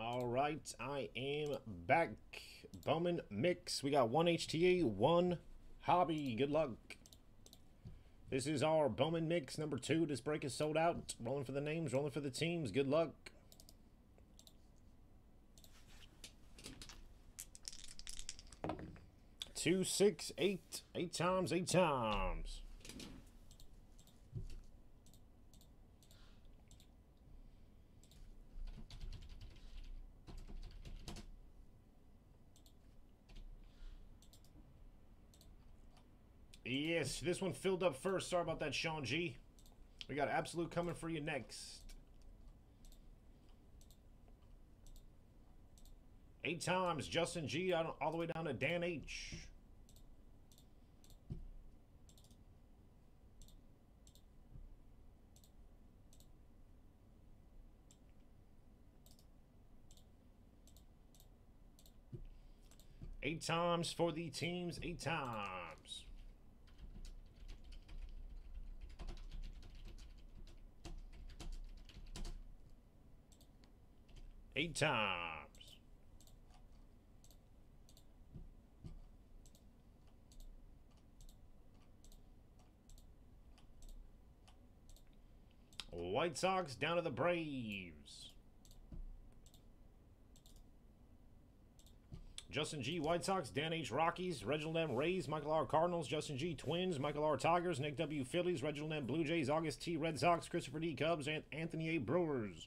All right, I am back. Bowman mix. We got one HTA, one hobby. Good luck. This is our Bowman mix number two. This break is sold out. Rolling for the names, rolling for the teams. Good luck. Two, six, eight, eight times, eight times. Yes, this one filled up first. Sorry about that, Sean G. We got Absolute coming for you next. Eight times, Justin G all the way down to Dan H. Eight times for the teams, eight times. Eight times. White Sox down to the Braves. Justin G. White Sox, Dan H. Rockies, Reginald M. Rays, Michael R. Cardinals, Justin G. Twins, Michael R. Tigers, Nick W. Phillies, Reginald M. Blue Jays, August T. Red Sox, Christopher D. Cubs, and Anthony A. Brewers.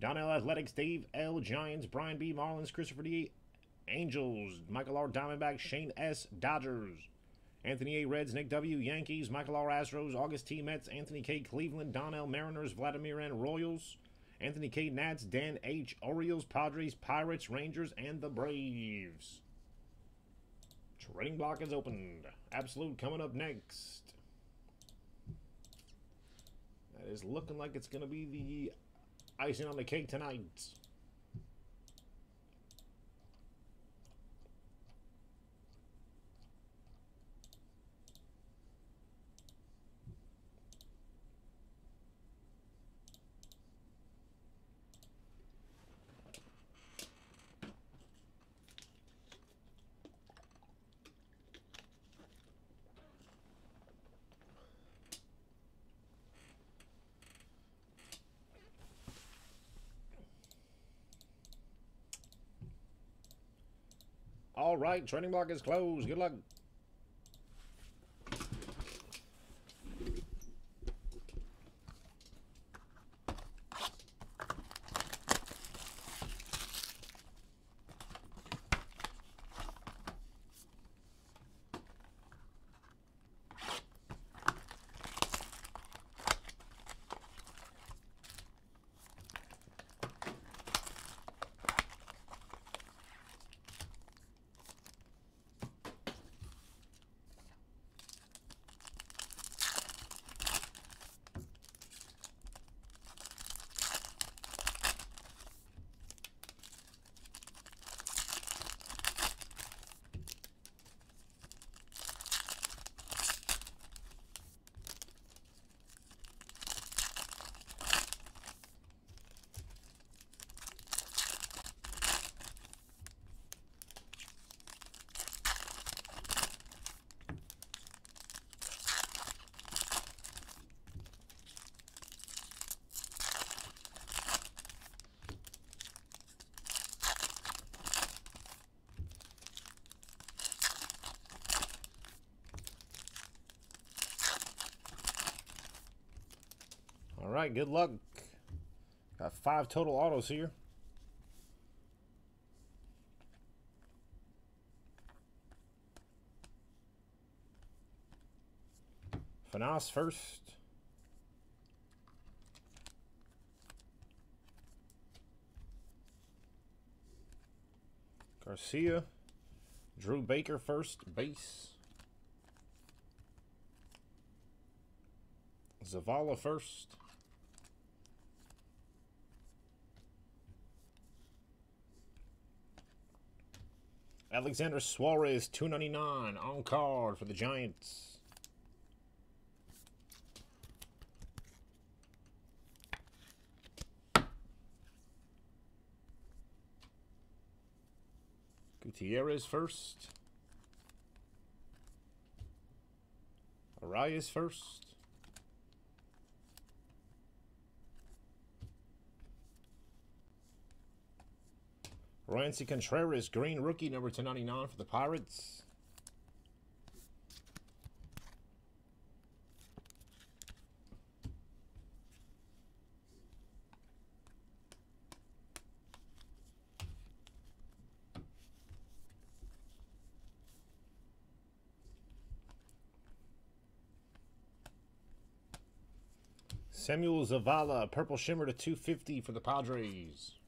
Donnell Athletics, Dave L. Giants, Brian B. Marlins, Christopher D. Angels, Michael R. Diamondbacks, Shane S. Dodgers, Anthony A. Reds, Nick W. Yankees, Michael R. Astros, August T. Mets, Anthony K. Cleveland, Donnell Mariners, Vladimir N. Royals, Anthony K. Nats, Dan H. Orioles, Padres, Pirates, Rangers, and the Braves. Trading block is opened. Absolute coming up next. That is looking like it's going to be the icing on the cake tonight. All right, trading block is closed. Good luck. All right, good luck. Got five total autos here. Fanas first. Garcia. Drew Baker first, base. Zavala first. Alexander Suarez, 299 on card for the Giants. Gutierrez first. Arias first. Roansy Contreras, green rookie, number 299 for the Pirates. Samuel Zavala, purple shimmer to 250 for the Padres.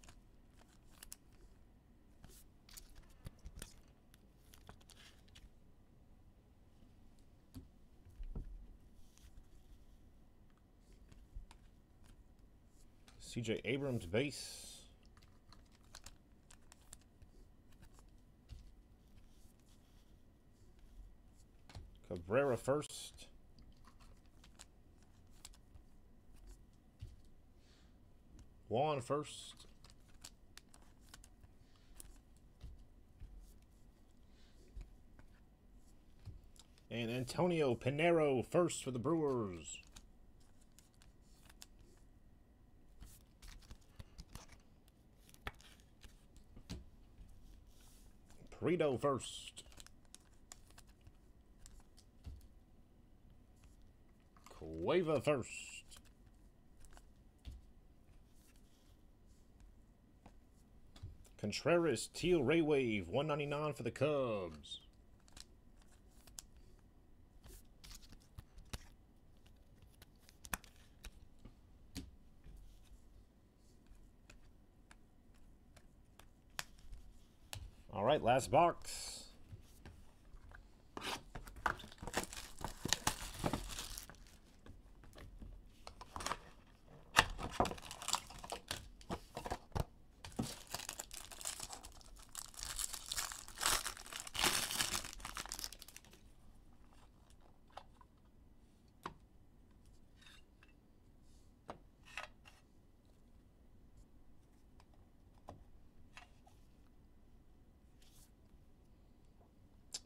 CJ Abrams base. Cabrera first. Juan first. And Antonio Pinero first for the Brewers. Rito first. Cueva first. Contreras, Teal Ray Wave, 199 for the Cubs. All right, last box.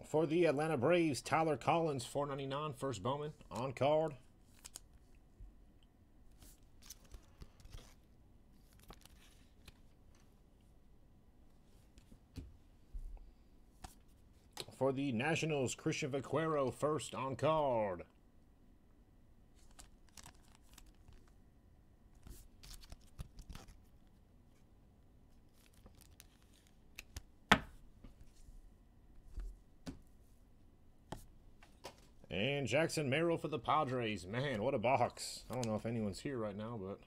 For the Atlanta Braves, Tyler Collins, 499 first Bowman on card. For the Nationals, Christian Vaquero, first on card. And Jackson Merrill for the Padres. Man, what a box. I don't know if anyone's here right now, but...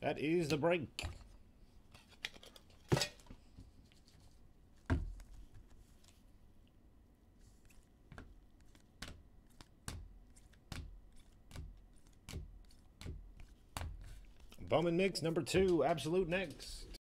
That is the break. Bowman Mix number two, Absolute next.